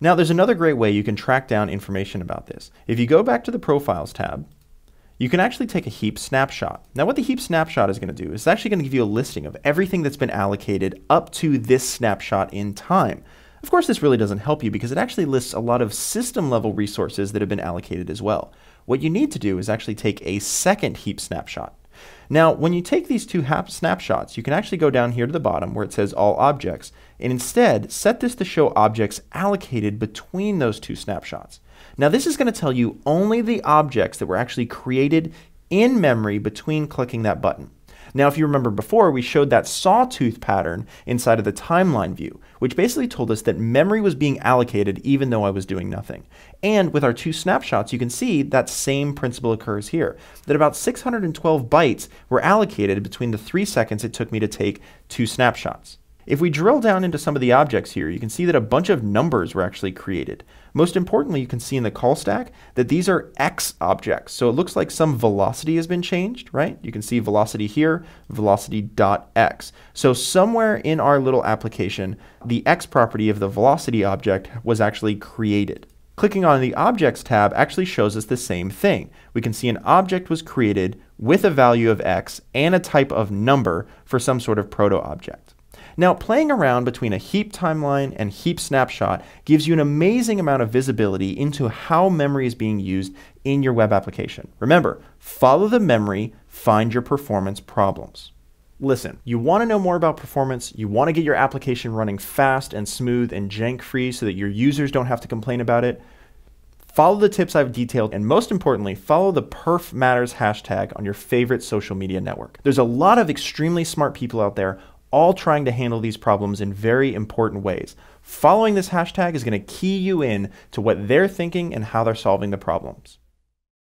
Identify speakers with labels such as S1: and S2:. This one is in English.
S1: Now, there's another great way you can track down information about this. If you go back to the Profiles tab, you can actually take a heap snapshot. Now, what the heap snapshot is going to do is actually going to give you a listing of everything that's been allocated up to this snapshot in time. Of course, this really doesn't help you because it actually lists a lot of system level resources that have been allocated as well. What you need to do is actually take a second heap snapshot. Now, when you take these two snapshots, you can actually go down here to the bottom where it says all objects, and instead set this to show objects allocated between those two snapshots. Now, this is going to tell you only the objects that were actually created in memory between clicking that button. Now, if you remember before, we showed that sawtooth pattern inside of the timeline view, which basically told us that memory was being allocated even though I was doing nothing. And with our two snapshots, you can see that same principle occurs here, that about 612 bytes were allocated between the three seconds it took me to take two snapshots. If we drill down into some of the objects here, you can see that a bunch of numbers were actually created. Most importantly, you can see in the call stack that these are X objects. So it looks like some velocity has been changed, right? You can see velocity here, velocity.x. So somewhere in our little application, the X property of the velocity object was actually created. Clicking on the Objects tab actually shows us the same thing. We can see an object was created with a value of x and a type of number for some sort of proto-object. Now, playing around between a heap timeline and heap snapshot gives you an amazing amount of visibility into how memory is being used in your web application. Remember, follow the memory, find your performance problems. Listen, you want to know more about performance, you want to get your application running fast and smooth and jank free so that your users don't have to complain about it. Follow the tips I've detailed, and most importantly, follow the Perf Matters hashtag on your favorite social media network. There's a lot of extremely smart people out there all trying to handle these problems in very important ways. Following this hashtag is going to key you in to what they're thinking and how they're solving the problems.